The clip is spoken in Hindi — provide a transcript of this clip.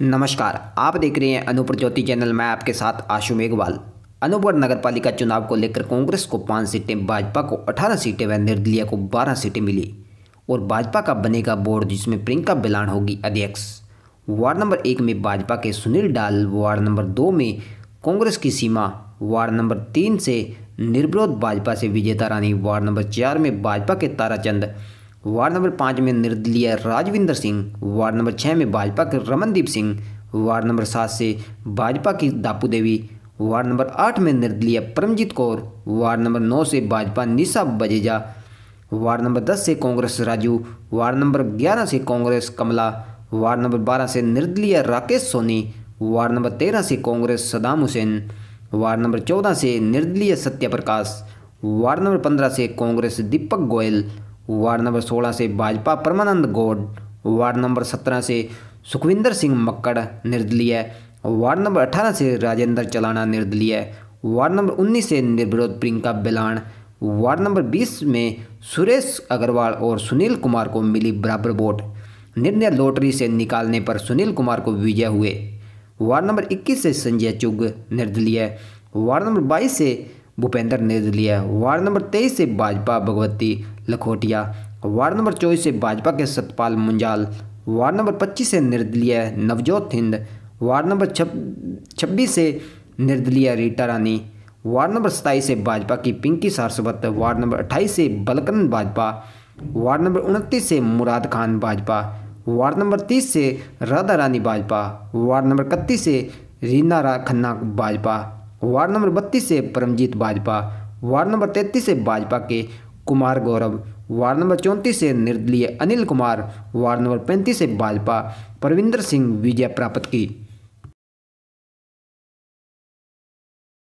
नमस्कार, आप देख रहे हैं अनूपर ज्योति चैनल, मैं आपके साथ आशु मेघवाल अनूपगढ़ नगर पालिका चुनाव को लेकर कांग्रेस को पाँच सीटें, भाजपा को अठारह सीटें व निर्दलीय को बारह सीटें मिली और भाजपा का बनेगा बोर्ड, जिसमें प्रियंका बिलान होगी अध्यक्ष। वार्ड नंबर एक में भाजपा के सुनील डाल, वार्ड नंबर दो में कांग्रेस की सीमा, वार्ड नंबर तीन से निर्विरोध भाजपा से विजेता रानी, वार्ड नंबर चार में भाजपा के ताराचंद वार्ड नंबर पाँच में निर्दलीय राजविंदर सिंह वार्ड नंबर छः में भाजपा के रमनदीप सिंह वार्ड नंबर सात से भाजपा की दापू देवी वार्ड नंबर आठ में निर्दलीय परमजीत कौर वार्ड नंबर नौ से भाजपा निशा बजेजा वार्ड नंबर दस से कांग्रेस राजू वार्ड नंबर ग्यारह से कांग्रेस कमला वार्ड नंबर बारह से निर्दलीय राकेश सोनी वार्ड नंबर तेरह से कांग्रेस सदाम हुसैन वार्ड नंबर चौदह से निर्दलीय सत्य प्रकाश वार्ड नंबर पंद्रह से कांग्रेस दीपक गोयल वार्ड नंबर सोलह से भाजपा परमानंद गौड, वार्ड नंबर सत्रह से सुखविंदर सिंह मक्कड़ निर्दलीय, वार्ड नंबर अठारह से राजेंद्र चलाना निर्दलीय, वार्ड नंबर उन्नीस से निर्विरोध प्रियंका बिलान, वार्ड नंबर बीस में सुरेश अग्रवाल और सुनील कुमार को मिली बराबर वोट। निर्णय लॉटरी से निकालने पर सुनील कुमार को विजय हुए। वार्ड नंबर इक्कीस से संजय चुग निर्दलीय, वार्ड नंबर बाईस से भूपेंद्र निर्दलीय वार्ड नंबर तेईस से भाजपा, भगवती लखोटिया। वार्ड नंबर चौबीस से भाजपा के सतपाल मुंजाल। वार्ड नंबर पच्चीस से निर्दलीय नवजोत हिंद। वार्ड नंबर छब्बीस से निर्दलीय रीटा रानी। वार्ड नंबर सताईस से भाजपा की पिंकी सारस्वत। वार्ड नंबर अट्ठाईस से बलकन भाजपा। वार्ड नंबर उनतीस से मुराद खान भाजपा। वार्ड नंबर तीस से राधा रानी भाजपा। वार्ड नंबर इकतीस से रीना खन्ना भाजपा। वार्ड नंबर बत्तीस से परमजीत भाजपा, वार्ड नंबर तैंतीस से भाजपा के कुमार गौरव, वार्ड नंबर चौंतीस से निर्दलीय अनिल कुमार, वार्ड नंबर पैंतीस से भाजपा, परविंदर सिंह विजय प्राप्त की।